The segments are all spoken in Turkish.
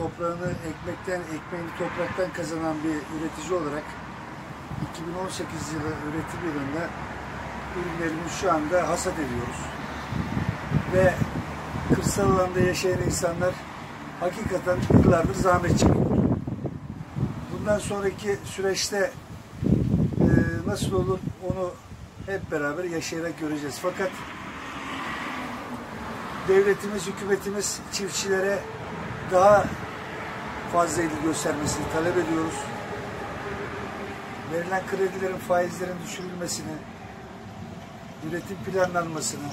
toprağını ekmekten, ekmeğini topraktan kazanan bir üretici olarak 2018 yılı üretim yılında ürünlerimizi şu anda hasat ediyoruz. Ve kırsal alanda yaşayan insanlar hakikaten yıllardır zahmet çekiyor. Bundan sonraki süreçte e, nasıl olur onu hep beraber yaşayarak göreceğiz. Fakat devletimiz, hükümetimiz çiftçilere daha fazla ilgi göstermesini talep ediyoruz. Verilen kredilerin faizlerin düşürülmesini, üretim planlanmasını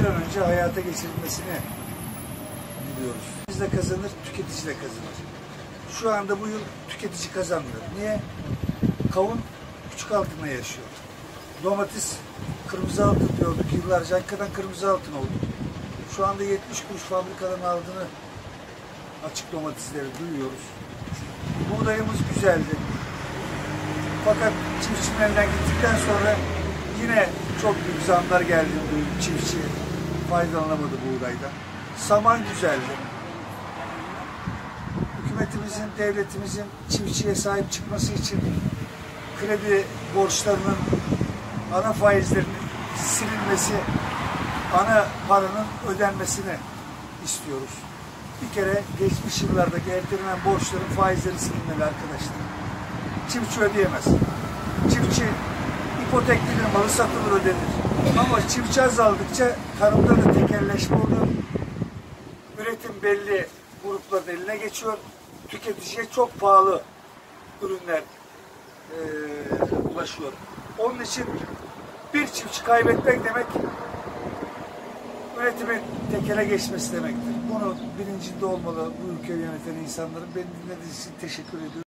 bir an önce hayata geçirilmesini diliyoruz. Biz de kazanır, tüketici de kazanır. Şu anda bu yıl tüketici kazanmıyor. Niye? Kavun küçük altına yaşıyor. Domates kırmızı altın diyorduk yıllarca. Hakikaten kırmızı altın oldu. Şu anda 70 kuruş fabrikadan aldığını açık domatesleri duyuyoruz. Buğdayımız güzeldi. Fakat çiftçinin elinden gittikten sonra yine çok büyük zamlar geldiğini duydum. Çiftçi faydalanamadı buğdaydan. Saman güzeldi. Hükümetimizin, devletimizin çiftçiye sahip çıkması için kredi borçlarının ana faizlerinin silinmesi, ana paranın ödenmesini istiyoruz. Bir kere geçmiş yıllardaki ertelenen borçların faizleri silinmeli arkadaşlar. Çiftçi ödeyemez. Çiftçi ipoteklidir, malı satılır ödenir. Ama çiftçi azaldıkça tarımda da tekelleşme oluyor. Üretim belli grupların eline geçiyor. Tüketiciye çok pahalı ürünler eee, ulaşıyor. Onun için bir çiftçi kaybetmek demek üretimin tekele geçmesi demektir. Bunu bilincinde olmalı bu ülkeyi yöneten insanların. Beni dinlediğiniz için teşekkür ediyorum.